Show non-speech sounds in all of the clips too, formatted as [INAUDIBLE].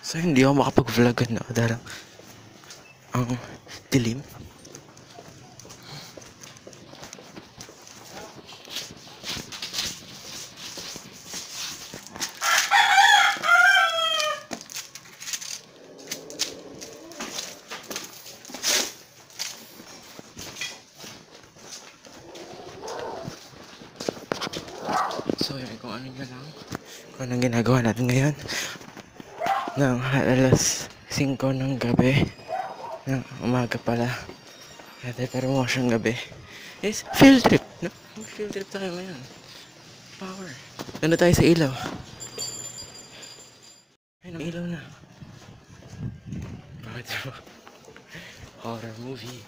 So hindi ako makapag-vlog na dahil ang dilim. So yun, kung ano na lang. Kung anong ginagawa natin ngayon. Ng alas 5 ng gabi. Ng umaga pala. Ate, pero motion gabi. Is field trip. No? Field trip tayo ngayon. Power. Ganda tayo sa ilaw. Ay, may ilaw na. Bakit mo? Horror movie.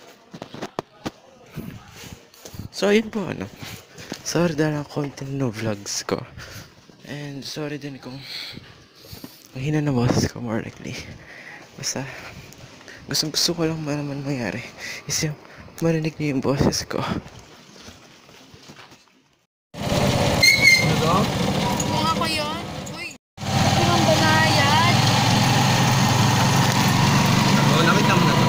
So, ayun po, ano. Sorry dahil ang content no vlogs ko. And sorry din kung mahina na boses ko more likely. Basta, gusto gusto ko lang ba naman mangyari is yung marinig niyo yung boses ko. Kung ako yun, uy, ang banayad. Oo, nakita mo na to.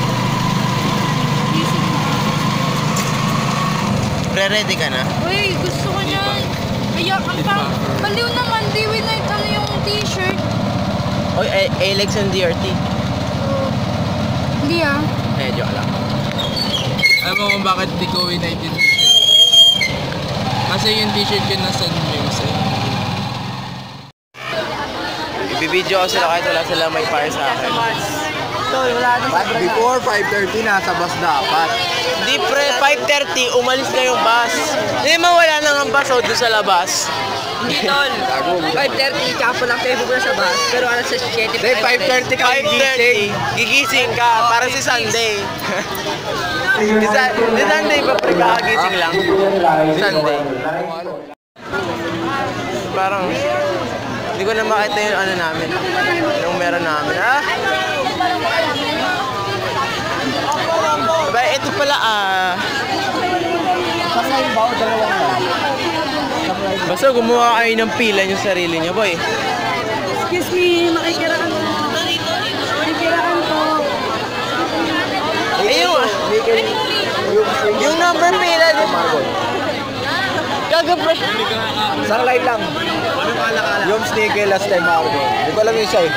Pre-ready ka na? Uy, gusto ko yan. Ayan, ang pang, baliw naman, di with like, ano yung t-shirt. Oy, Alex and DRT. Oh. Hindi ah. Eh, joke lang. Alam mo kung bakit di ko winite yung t-shirt? Kasi yung t-shirt ko nasa memes eh. Ibibideo ko sila kahit wala sila may fire sa akin. But before 5.30, nasa bus dapat. Di pre, 5.30, umalis na yung bus. Hindi man wala nang ang bus o doon sa labas. Hindi tol. 5.30, tsaka po lang tayo pupunta sa bus. Pero alas 7, Hindi, 5.30 ka gigising. 5.30, gigising ka, para si Sunday. di, sa, di Sunday pa pre, kakagising lang. Sunday. Parang, hindi ko na makita yung ano namin. Yung meron namin. Ah! Ba, ito pala ah. Basta gumawa kayo ng pila yung sarili niyo, boy. Excuse me, makikiraan po. Makikiraan po. Eh, yung, yung number pila. Gaga, pre. Isang line lang. Yung sneaker last time ako. Hindi ko alam yung siya eh.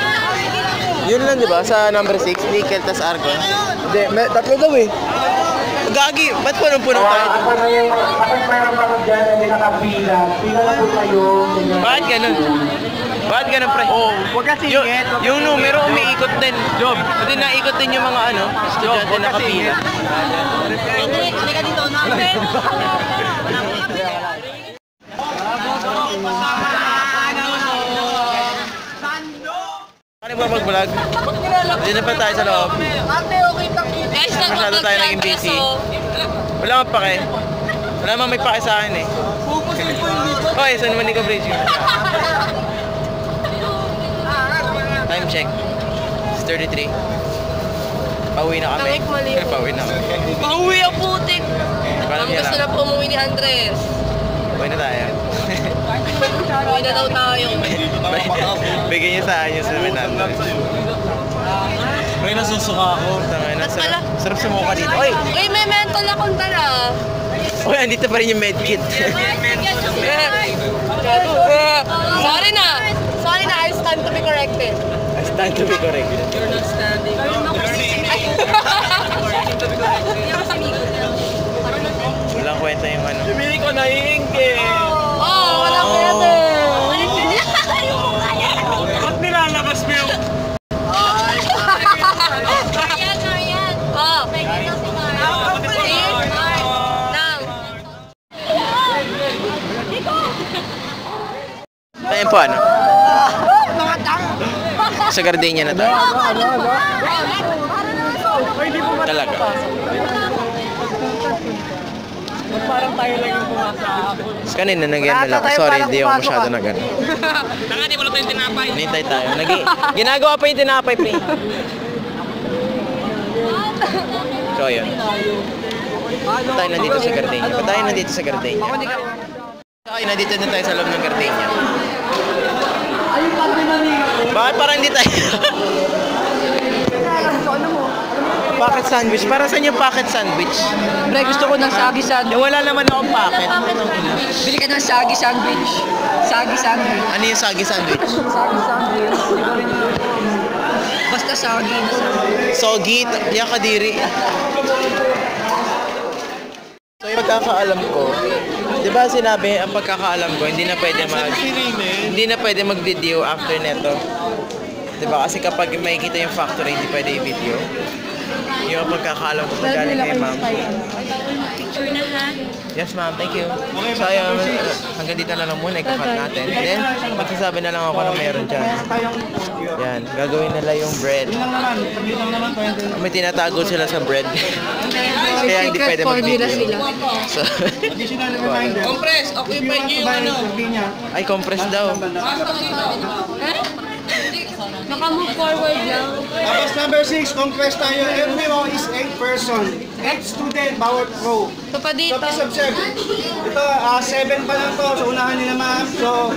Yun lang, di ba? Sa number 6, nickel, tas argon. Hindi, may, tatlo daw eh. Gagi, ba't punong-puno tayo? Kapag may kapag mayroon mga dyan na hindi nakapila, pila lang po kayo. Bakit ganun? Bakit ganun, pre? Oo, Huwag ka yung, yung numero umiikot din. Job. Pati naikot din yung mga ano, estudyante na kapila. Halika dito, number. Ano ba mag-vlog? Hindi na pa tayo sa loob. Ate, okay lang. Guys, Masyado tayo naging busy. Wala kang pake. Wala namang may pake sa akin eh. Hoy, saan naman ni Bridge? [LAUGHS] Time check. It's 33. Pauwi na kami. Tangik maliw. [LAUGHS] Pauwi na kami. Pauwi ang putik. Ang gusto na po umuwi ni Andres. Pauwi na tayo. Uwi na daw tayo. [LAUGHS] Bigyan niya sa akin yung 700. May nasusuka ako. Tangay na. Sarap, sarap sumuka dito. Oy! Uy, may mental akong dala. Oy, andito pa rin yung medkit. [LAUGHS] Sorry na. Sorry na, I stand to be corrected. I stand to be corrected. You're not standing. Walang kwenta yung ano. Bibili ko naiingke. Oh, wala ko yan eh. Ba't nilalabas mo yung... Ayan, ayan. Oh. See? Nang. Ayun po ano? Sa gardenia na tayo. Talaga. Parang tayo lang yung pumasa kanina nagyan na lang. Sorry, hindi ako masyado nag ano. [LAUGHS] Tanga, di mo lang yung tinapay. Hinintay tayo. Nagi ginagawa pa yung tinapay, pre. So, yun. Ba't tayo nandito sa gardenia? Ba't tayo nandito sa gardenia? Tayo nandito na tayo sa loob ng gardenia. Bakit parang hindi tayo? Pocket sandwich. Para saan yung pocket sandwich? Pre, gusto ko ng sagi sandwich. Eh, wala naman akong pocket. Bili ka ng sagi sandwich. Sagi sandwich. Ano yung sagi sandwich? sagi sandwich. Basta sagi. Sogit. Yakadiri. So yung pagkakaalam ko, di ba sinabi, ang pagkakaalam ko, hindi na pwede mag, hindi na pwede mag-video after neto. Di ba? Kasi kapag makikita yung factory, hindi pwede i-video. Yung pagkakaalam ko, pag galing kay ma'am. Picture na ha. Yes, ma'am. Thank you. So, ayun, hanggang dito na lang muna. Ikakat natin. Then, magsasabi na lang ako na meron dyan. Yan. Gagawin nila yung bread. May tinatago sila sa bread. Kaya hindi pwede mag-video. So, Compress, occupy niyo yung ano. ay, compress daw. Naka-move forward lang. Tapos number 6, conquest tayo. Every row is 8 person. 8 student, bawat row. Ito pa So dito. please observe. Ito, 7 pa lang to. So unahan nila ma'am. So,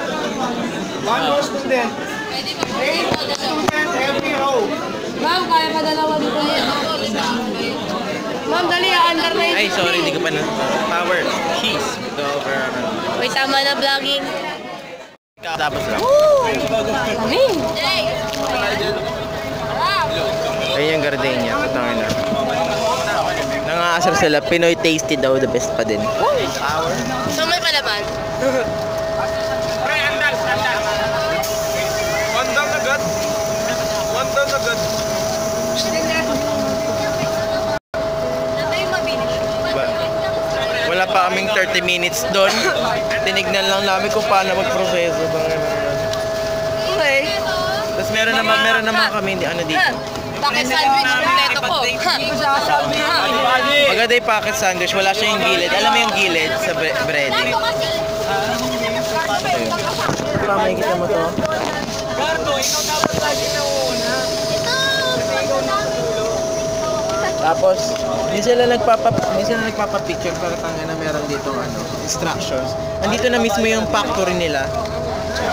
one more student. 8 student every row. Ma'am, kaya pa dalawa dito. Ma'am, dali, ah, under na Ay, sorry, hindi ko pa na. Power. Keys. Go over. Wait, tama na vlogging. Tapos lang. Kami. Ayun yung gardenia. Patangin na. Nangaasar sila. Pinoy tasty daw. The best pa din. So, may palaban. Ba- Wala pa kaming 30 minutes doon. Tinignan lang namin kung paano magproseso. Okay. Tapos meron naman, meron naman kami di- ano dito. Bakit sandwich kompleto ko? Maganda yung pocket sandwich, wala siya yung gilid. Alam mo yung gilid sa bre- breading? Pa, makikita mo to? Tapos, hindi sila nagpapa hindi sila nagpapa-picture para tanga na meron dito ano, instructions. Andito na mismo yung factory nila.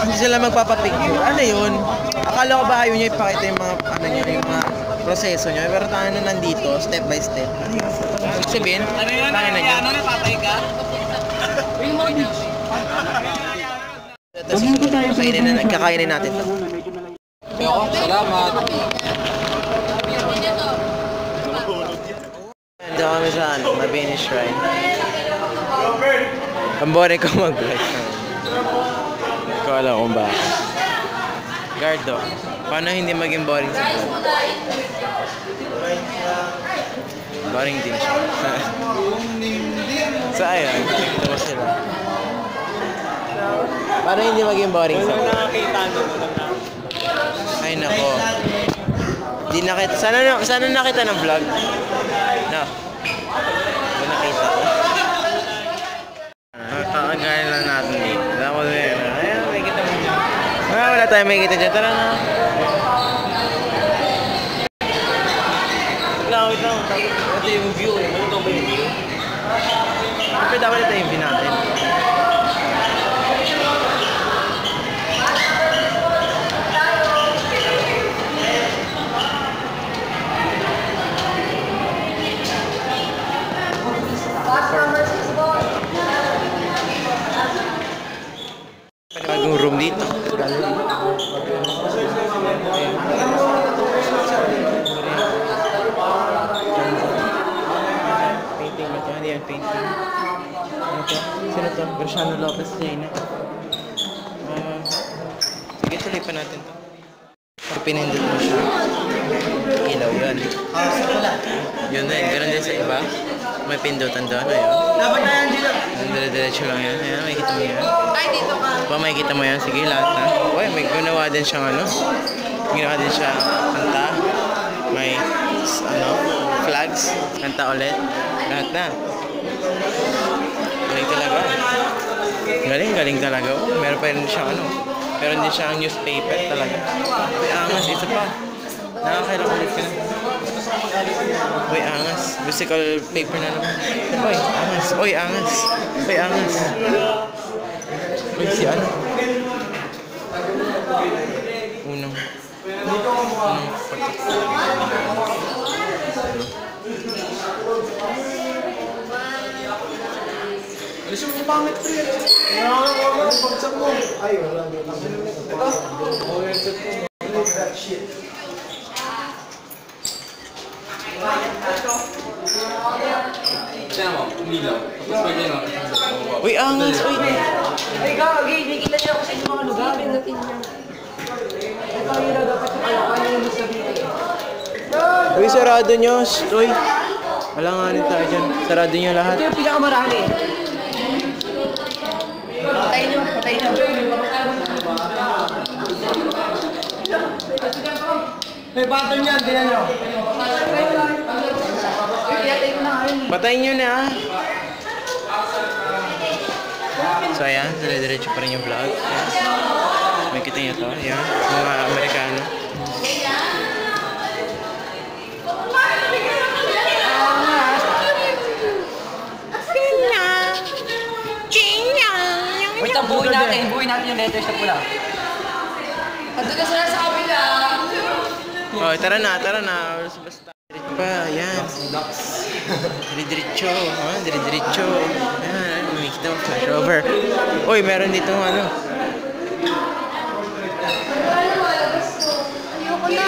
Hindi sila magpapa-picture. Ano 'yun? Akala ko ba ayaw niya ipakita yung mga ano niya, yung mga proseso niya, pero tanga na nandito, step by step. Ano yun? Ibig sabihin, tanga na niya. Tapos, kakainin na, kakainin natin. Ako, salamat. Dito kami sa ano, Mabini Shrine. Ang boring ko mag-vlog. Hindi ko alam kung bakit. Gardo, paano hindi maging boring sa vlog? Boring din siya. [LAUGHS] so ayun, mo sila. Paano hindi maging boring sa vlog? Ay nako. Di nakita. Sana, na- sana nakita ng vlog. No. Di nakita. Kakagayan lang natin dito. Tapos yun. Ayan, may kita mo dyan. Ah, wala tayong may kita dyan. Tara na. Wala, wait lang. Ito yung view eh. Ano ba yung view? Siyempre dapat ito yung view natin. Bagong room dito. Painting ba ito? Hindi yan painting. Ano to? Sino to? Graciano Lopez Reina. Ah, sige, tuloy pa natin to. Pag pinindot mo siya, ilaw yun. Yun na yun. Ganun din sa iba. May pindutan doon. Ayun. Dapat na yan dito. Dire-diretso lang yan. Ayan, makikita mo yan. Ay, dito ka. Pa makikita mo yan. Sige, lahat na. Uy, may ginawa din siyang ano. Ginawa din siya kanta. May ano, flags. Kanta ulit. Lahat na. Galing talaga. Galing, galing talaga. Oh, meron pa rin siyang ano. Meron din siyang newspaper talaga. Uy, angas. Isa pa. Nakakailang ulit ka na. Uy, angas. Musical paper na naman. Uy, angas. Uy, angas. Uy, angas. Uy, si ano? Unang. Alis yung pangit ko yan. Tiyan mo, hindi lang. Tapos pwede na. Uy, angas! Uy! Ay, gagi, nakikita niya ako sa inyong mga lugar. Pindutin niya. Ito yung dapat yung kalakan yung sabihin. Uy, sarado nyo! Uy! Wala nga rin tayo dyan. Sarado nyo lahat. Ito yung pinakamarami. Patay niyo, patay niyo. May button yan, tingnan nyo. Patayin nyo na! So ayan, dire-diretso pa rin yung vlog. Ayan. May kita nyo to. Ayan, mga Amerikano. Wait, buuin natin. Buuin natin yung letters na pula. Ito na sila sa kabila. Oh, tara na, tara na. Basta. Diretso pa, ayan. Dire-diretso. Ah, dire-diretso. Ayan, may kita mo, flash over. Uy, meron dito ano. Ayoko na.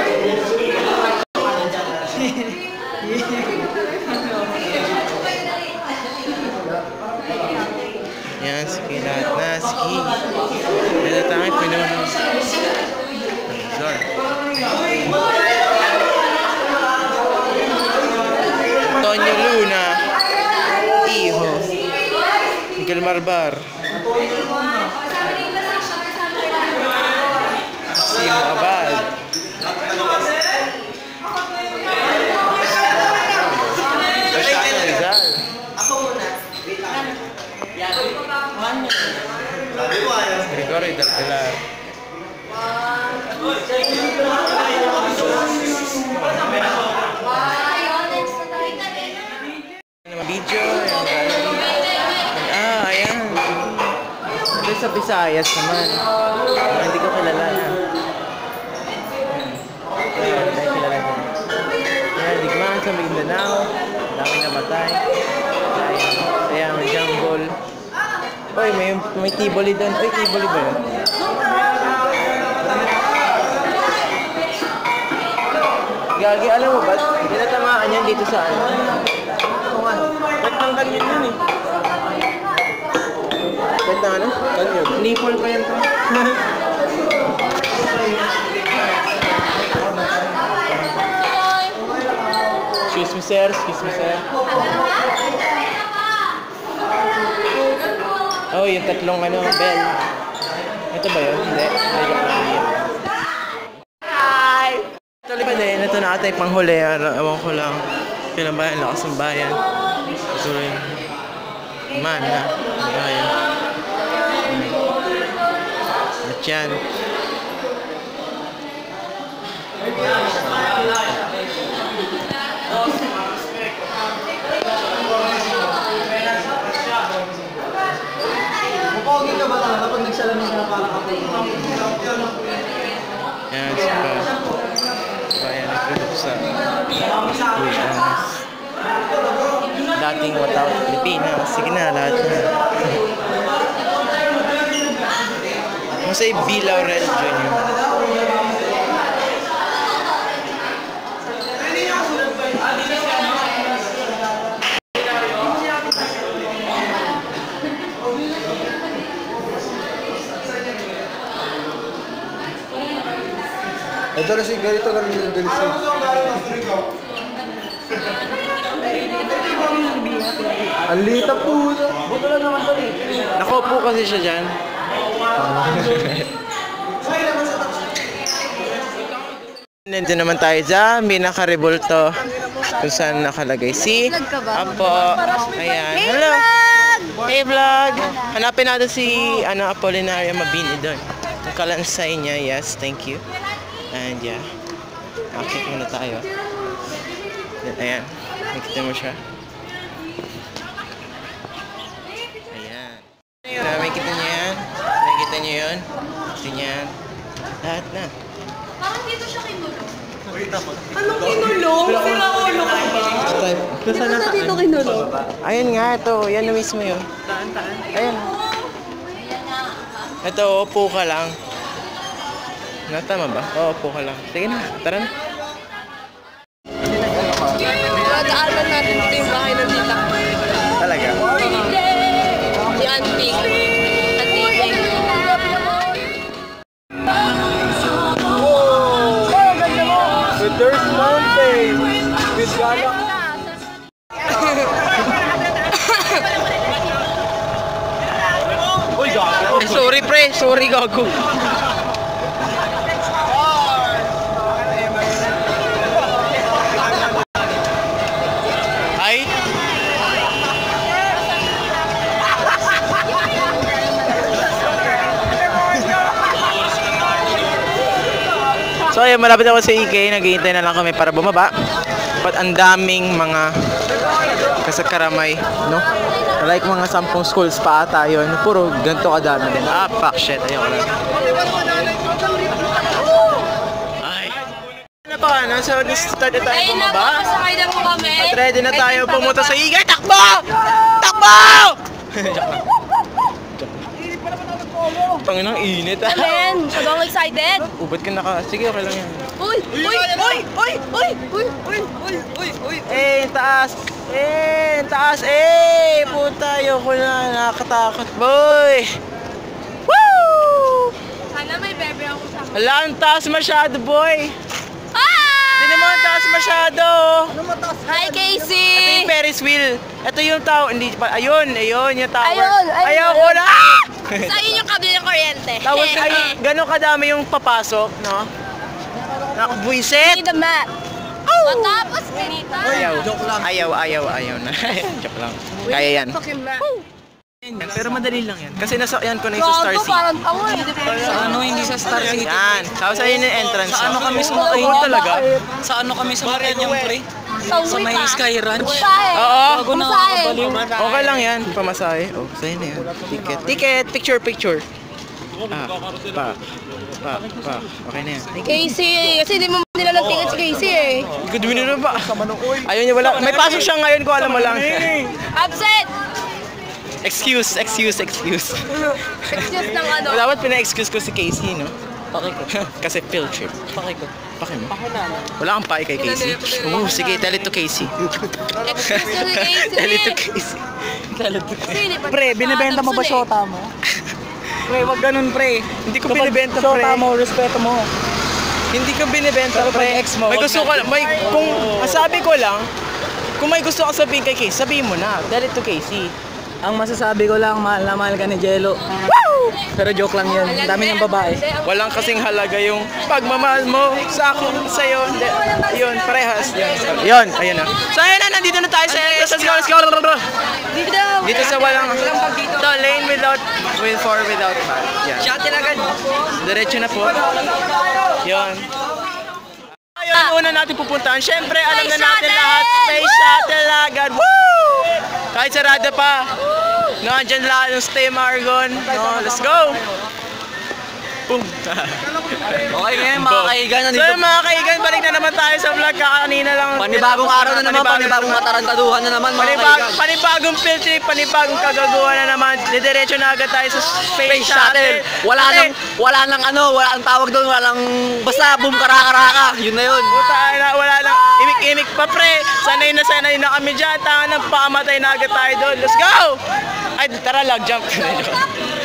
barbar. Si Muhammad. Gregorio Del sa Visayas naman. Mga hindi ko kilala na. Hindi ko kilala na. Ayan, digmaan sa Mindanao. Dami namatay. Ayan, may jungle. Uy, may, may Tivoli doon. Uy, Tivoli ba yun? Gagi, alam mo ba? Tinatamaan yan dito sa ano? Ba't nang ganyan yun eh? Na ano? Ganyan. Nipple pa yan to. Excuse me sir, excuse me sir. Oh, yung tatlong ano, bell. Ito ba yun? Hindi. Ay, yun. Hi! Tuloy pa din, ito na ata yung panghuli. Ara- Ewan ko lang. Kailan ba? Lakas ng bayan. Tuloy. Man, ha? Ang Bayan. At yan. Pogi ka ba talaga pag nagsalamin ka para ka Yan, sa bayan ng Philip sa Pilipinas. Dating watawat Pilipinas. Sige na, lahat na. Jose B. Laurel Jr. Ito na si ganito ganito ganito. ganito. Ang lita po. Buto lang naman to eh. Nakaupo kasi siya dyan. Nandito naman tayo sa Binaka Revolto. kung saan nakalagay si? Apo. Ayan. Hello. Hey vlog. Hanapin natin si ano Apolinaria Mabini doon. Yung kalansay niya. Yes, thank you. And yeah. Akit muna tayo. Ayan. Nakita mo siya. Ayan. Nakikita niyo yan? Niyo yun? Ganyan. Lahat na. Parang dito siya kinulong. Anong kinulong? Sila ulo ka ba? Di ba na dito kinulong? Ayun nga, ito. Yan na mismo yun. Ayun. Ito, upo ka lang. Na, tama ba? Oo, upo ka lang. Sige na, tara na. Magkaalan natin ito yung bahay ng tita. Talaga. Si Auntie. Pre, sorry gago. Ay. So ayun, malapit ako sa EK, naghihintay na lang kami para bumaba. But ang daming mga kasakaramay, no? Like mga sampung schools pa ata yun. Puro ganito kadami din. Ah, fuck shit. Ayoko lang. Ay. Ano pa ano? So, start na tayo na bumaba. kasakay na po kami. At ready na tayo pumunta sa Igay. Takbo! Takbo! Tangin ang init ah. Men, sobrang excited. Ubad ka naka... Sige, okay lang yan. Uy, uy, uy, uy, uy, uy, uy, uy, uy, uy. Eh, taas! Eh, taas! Eh! Puta, ayoko na. Nakakatakot, boy! Woo! Sana may bebe ako sa... Wala, ang taas masyado, boy! Ah! Hindi mo ang taas masyado! Hi, Ito Casey! yung Ferris wheel. Ito yung tao. Hindi pa. Ayun, ayun, yung tower. Ayun, ayun, Ayoko ayun. na! Ah! Sa inyo yung kabila ng kuryente. Tapos, [LAUGHS] ayun, gano'ng kadami yung papasok, no? Nakabwisit! See the map. Matapos ganito. Ayaw. Ayaw, ayaw, ayaw na. [LAUGHS] Joke lang. Kaya yan. Pero madali lang yan. Kasi nasa yan ko na yung sa Star City. parang ako eh. Sa ano, hindi sa Star City. Yan. Tapos ayun yung entrance. Sa ano kami Ay, sumakay? talaga? Sa ano kami sumakay niyang pre? Sa may Sky Ranch. Oo. Bago na nakakabaliw. Okay lang yan. Pamasahe. Oh, sa'yo na yan. Ticket. Ticket. Picture, picture. Ah, pa. Pa, pa. Okay na yan. Casey, kasi di mo nila ng ticket si Casey eh. Good win na ba? Ayun niya wala. May pasok siya ngayon ko alam mo lang. Absent! excuse, excuse, excuse. Excuse ng ano. Dapat pina-excuse ko si Casey, no? Pakikot. [LAUGHS] Kasi field trip. Pakikot. Paki mo. Wala kang paki kay Casey. Oo, sige, tell it to Casey. Excuse na si [LAUGHS] Casey. tell it to Casey. Sili, ba't Pre, binibenta mo ba eh. shota [LAUGHS] mo? Pre, wag ganun pre. Hindi ko binibenta, pre. Shota mo, respeto mo. Hindi ko binibenta, pre. ex mo, May gusto ko, may, kung, masabi ko lang, kung may gusto ka sabihin kay Casey, sabihin mo na. Tell it to Casey. Ang masasabi ko lang, mahal na mahal ka ni Jello. Pero joke lang yun. Ang dami ng babae. Walang kasing halaga yung pagmamahal mo sa akin, sa'yo. Yun, parehas. Yun, yun, ayun na. So, ayun na, nandito na tayo sa, let's go, let's go. Dito. Dito sa walang, ito, lane without, with four without five. Yan. Shuttle agad. Diretso na po. Yun. Ayun, una natin pupuntahan. Siyempre, alam na natin lahat. Space shuttle agad. Woo! Kahit sarado pa. No, andyan lahat ng Stay Margon. No, let's go! Boom! [LAUGHS] Okay ngayon, mga kaigan, So nandito. yun, mga kaigan, balik na naman tayo sa vlog. Kakanina lang. Panibagong araw na naman, panibagong matarantaduhan na naman, mga Panibag, kaigan. panibagong field trip, panibagong kagaguhan na naman. Didiretso na agad tayo sa Space, Space shuttle. Wala Kasi, nang, wala nang ano, wala nang tawag doon, wala nang, basta boom karaka-raka. Yun na yun. Puta na, wala lang. Imik-imik pa pre. Sanay na sanay na kami dyan. Tanga ng pakamatay na agad tayo doon. Let's go! Ay, tara, log jump.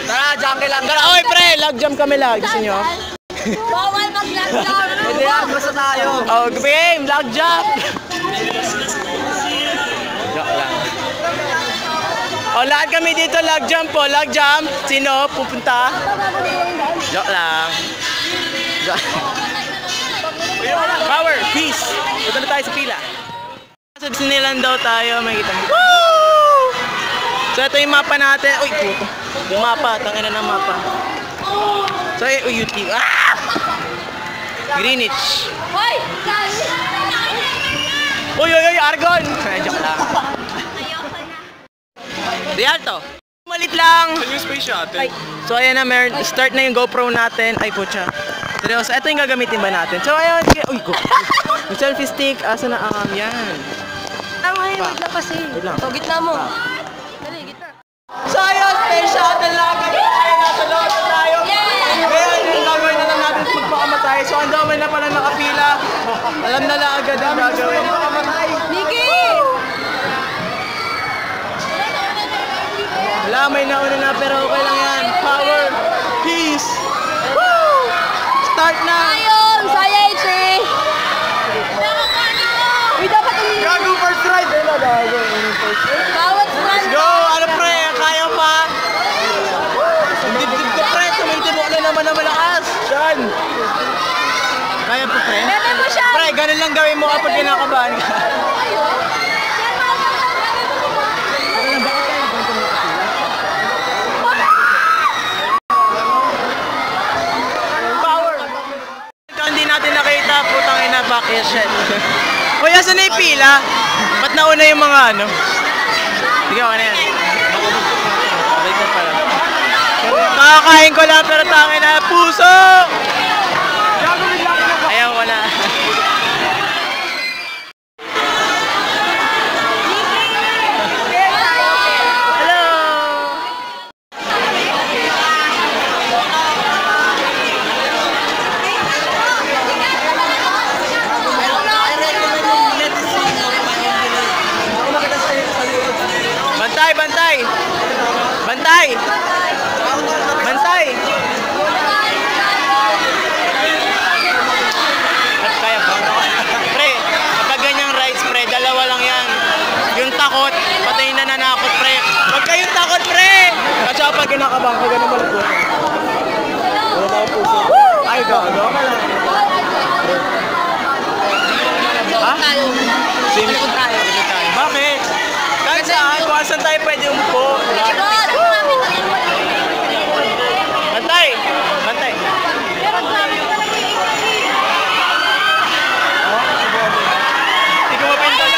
Tara, jungle lang. oy pre, log jump kami lag. Gusto? Bawal mag-lockdown. Pwede yan, basta tayo. Oh, game, log jump. Joke lang. Oh, lahat kami dito log jump po. Log jump. Sino pupunta? Joke lang. Joke. Power, peace. Punta na tayo sa pila. Sa Disneyland daw tayo, makikita mo. Woo! So ito yung mapa natin. Uy, puto. Yung mapa, tangina ng mapa. So, uy, UT. Ah! Greenwich. Hoy! Uy, uy, uy, Argon! Ay, joke lang. Rialto. Malit lang. Yung space shuttle. So ayan na, meron, start na yung GoPro natin. Ay, putya. Seryoso, ito yung gagamitin ba natin? So ayun, sige. Uy, go. [LAUGHS] Yung selfie stick, asa na ang yan? Ang ngayon, wait lang kasi. Wait lang. So, gitna mo. Dali, gitna. So ayun, space shuttle na agad tayo. Nasa loob na tayo. Ngayon, yung gagawin na lang natin is magpakamatay. So ang dami na pala nakapila. Alam na lang agad ang gagawin. Nikki! Wala, may nauna na pero okay lang yan. Power, peace. Woo! Start na! Ayun! Saya, H.A. Uy, dapat yung Gago first ride! Ayun na, gago. bawat strand. Go! Ano pre? Kaya pa? Ang dibdib ko pre, tumitibok na naman na malakas. Yan! Kaya pa pre? Bebe mo siya! Ganun lang gawin mo kapag kinakabahan ka. Shit. Uy, asan na yung pila? Ba't nauna yung mga ano? Sige, okay na yan. Na pala. Kakakain ko lang pero tangin na puso! Ayaw, wala. Hello! Bantay, bantay! Bantay! Bantay! At kaya pa. Pre, kapag ganyang rides, pre, dalawa lang yan. Yung takot, patay na nanakot, pre. Huwag kayong takot, pre! Kinakabang ka, ganun po. Wala tayong puso. Ay, gago ka lang. Ha? Tayo. Bakit? Kahit saan, kung saan tayo pwede umupo. Bantay! Bantay! Hindi ko mapindol.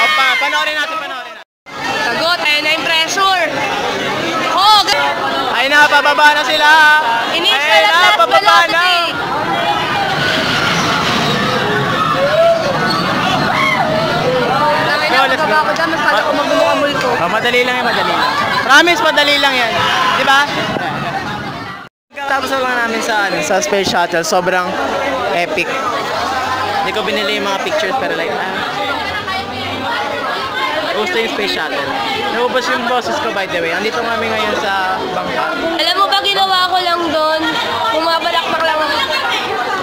Opa, panoorin natin, panoorin natin. Sagot, ayun na yung pressure. Oh, g- Ay na, pababa na sila. Initial at na, last pababa na. Go, let's go. Masyado ko multo. Oh, madali lang yan, madali lang. Promise, madali lang yan. Di ba? Tapos na lang namin sa, ano, sa space shuttle. Sobrang epic. Hindi ko binili yung mga pictures pero like, ah. Gusto yung space shuttle. Naubos yung boses ko by the way. Andito kami ngayon sa bangka.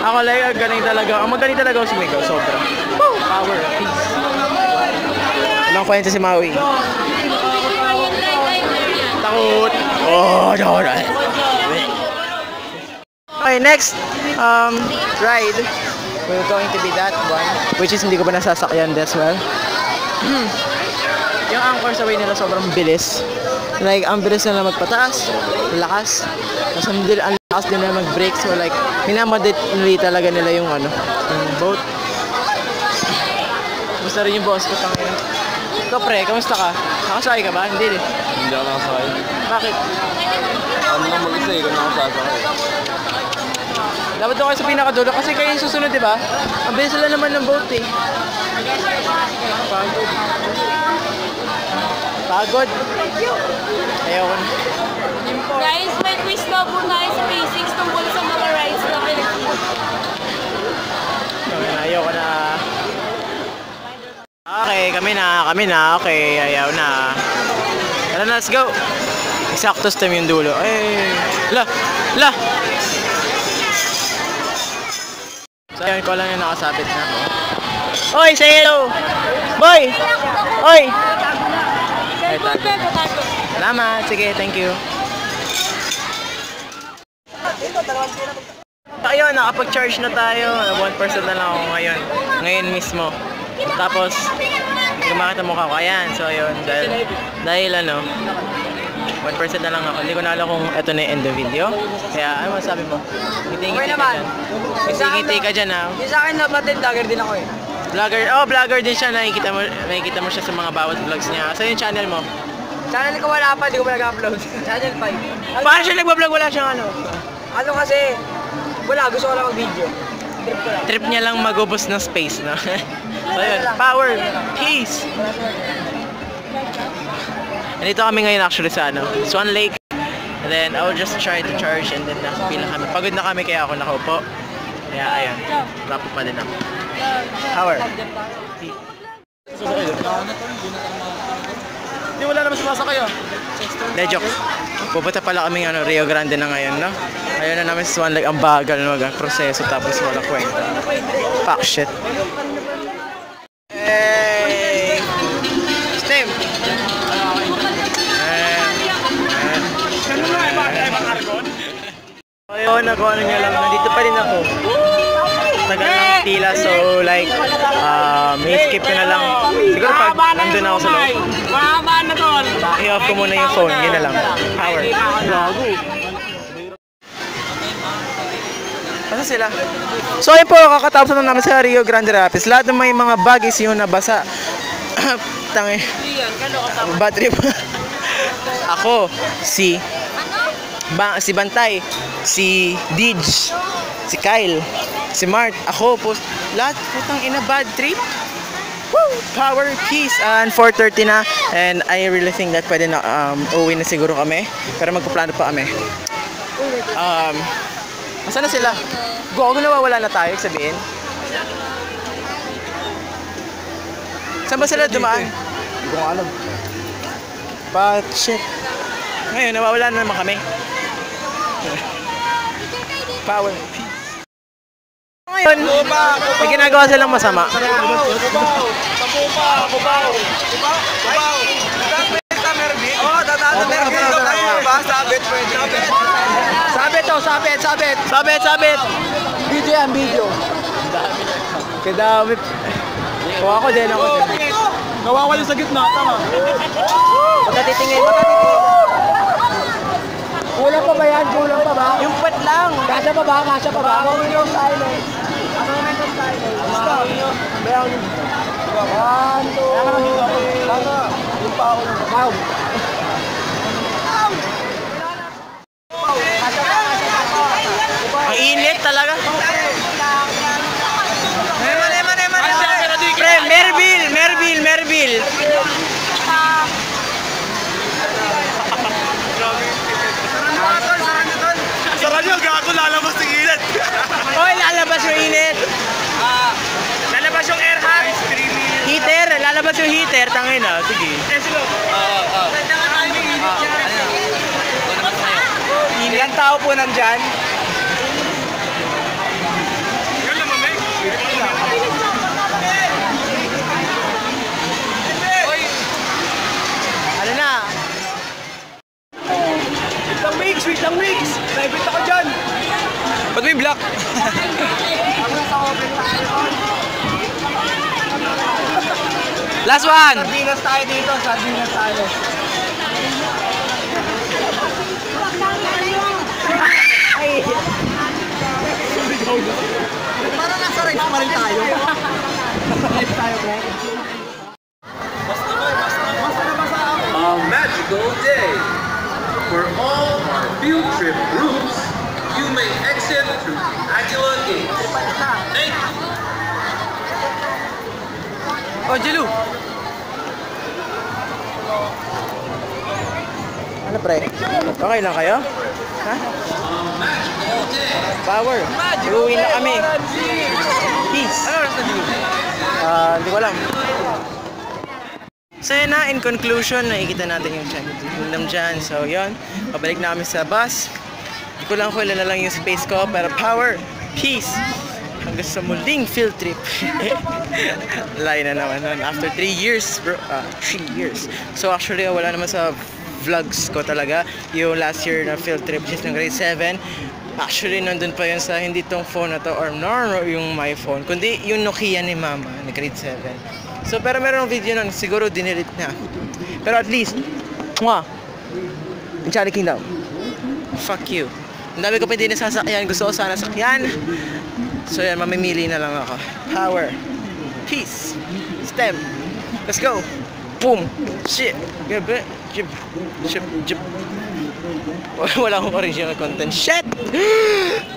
Ako like, galing talaga. Ang magaling talaga ako sumigaw. Sobrang. Woo! Power. Peace. Walang kwenta si Maui. Takot. Oh, no, no. Okay, next um, ride. We're going to be that one. Which is hindi ko pa nasasakyan as well. Hmm. Yung anchor sa way nila sobrang bilis. Like, ang bilis nila magpataas, lakas. Tapos ang, lakas din nila mag-brake. So like, minamadali talaga nila yung ano, yung boat. Gusto rin yung boss ko tangin. Ikaw pre, kamusta ka? Nakasakay ka ba? Hindi eh. Hindi ako nakasakay. Bakit? Ano lang mag-isa eh, kung nakasasakay. Dapat doon kayo sa pinakadulo kasi kayo yung susunod, di ba? Ang bilis sila naman ng boat eh. Pagod. Pagod. Ayoko na. Guys, may quiz daw po tayo sa basics tungkol sa mga rides na Kami na, ayoko na. Okay, kami na, kami na. Okay, ayaw na. Tara na, let's go. Exacto stem yung dulo. Ay, la, la. So, ayun ko lang yung nakasabit na. Oy, say hello. Boy! Oy! Ay, tago. Salamat. Sige, thank you. Ayun, nakapag-charge na tayo. 1% na lang ako ngayon. Ngayon mismo. Tapos, gumakit ang mukha ko. Ayan, so ayun. Dahil, dahil ano, 1% na lang ako. Hindi ko na alam kung ito na yung end of video. Kaya, ano masabi mo? Ngiti-ngiti Okay ka dyan. Ngiti-ngiti ka dyan, ha? Yung sa akin na batin, dagger din ako eh. Vlogger, oh, vlogger din siya. Nakikita mo, nakikita mo siya sa mga bawat vlogs niya. Sa yung channel mo? Channel ko wala pa, di ko pa nag-upload. [LAUGHS] Channel 5. Paano siya nagbablog? Wala siyang ano. Ano kasi, wala, gusto ko lang mag-video. Trip ko lang. Trip niya lang magubos ng space, no? [LAUGHS] so yun, power, peace. Nandito kami ngayon actually sa ano, Swan Lake. And then I will just try to charge and then nakapila kami. Pagod na kami kaya ako nakaupo. Kaya ayun, wrap up pa din ako. Power. Hindi, wala naman sumasakay ah. De joke. Pupunta pala kami ano, Rio Grande na ngayon, no? Ayun na namin sa Swan Lake, ang bagal na mag-proseso tapos wala kwenta. Fuck shit. Hey! Steve! Ayun, ako ano lang, nandito pa rin ako. Tagal ng tila, so like, um, i-skip ko na lang. Siguro pag nandun ako sa loob. I-off ko muna yung phone, yun na lang. Power. Basta sila. So ayun po, kakatapos na namin sa Rio Grande Rapids. Lahat ng may mga bagis yung nabasa. [COUGHS] Tangi. Bad trip. [LAUGHS] Ako, si ba si Bantay, si Dij, si Kyle, si Mart, ako po, lahat putang ina bad trip. Woo! Power, peace, and 4.30 na and I really think that pwede na um, uwi na siguro kami pero magpaplano pa kami um, Asa na sila? Go, nawawala na tayo, sabihin. Saan ba sila dumaan? Hindi ko alam. But shit. Ngayon, nawawala na naman kami. Power. Ngayon, may ginagawa silang masama. Sabit, to, sabit, sabit. Sabit, sabit! Video yan, video. Kadami. Kung ako din, ako din. Nawawala sa gitna, tama. Magkatitingin, magkatitingin. Kulang pa ba yan? Kulang pa ba? Yung pat lang. Kasya pa ba? Kasya pa ba? Moment of silence. A moment of silence. Stop. Meron. One, two, three. Tama. Yung pa ako Wow. Pa. Ang init talaga. Eman, eman, eman. Pre, Merville, Merville, Merville. Sara nyo, gago, lalabas ng Hoy, lalabas yung init. Lalabas yung air hat. Heater, lalabas yung heater. Tangin na, sige. Ilang tao po nandyan? Ano na? Wait lang, Migs! Wait lang, Migs! Private ako dyan! Ba't may block? Last one! Sardinas tayo dito, sardinas tayo. Parang nasa rights pa rin tayo. A magical day. For all our field trip groups, you may Gate. Thank you. Oh, Jelu! Ano pre? Okay lang kayo? Ha? Power! Uwi na kami! Peace! Ano oras na Ah, hindi ko alam. So yun na, in conclusion, nakikita natin yung Chinese Kingdom dyan. So yun, pabalik na kami sa bus. Kulang-kulang na lang yung space ko para power, peace, hanggang sa muling field trip. [LAUGHS] Layo na naman nun. After 3 years, bro. Ah, 3 years. So actually, ah, wala naman sa vlogs ko talaga. Yung last year na field trip, just ng grade 7. Actually, nandun pa yun sa hindi tong phone na to or nor yung my phone, kundi yung Nokia ni mama na grade 7. So, pero meron ng video nun, siguro dinilit na. Pero at least, mwah, Enchanted Kingdom. Fuck you. Ang dami ko pa hindi nasasakyan. Gusto ko sana sakyan. So yan, mamimili na lang ako. Power. Peace. Stem. Let's go. Boom. Shit. Gabi. Jib. Jib. Jib. Wala akong original content. Shit! [GASPS]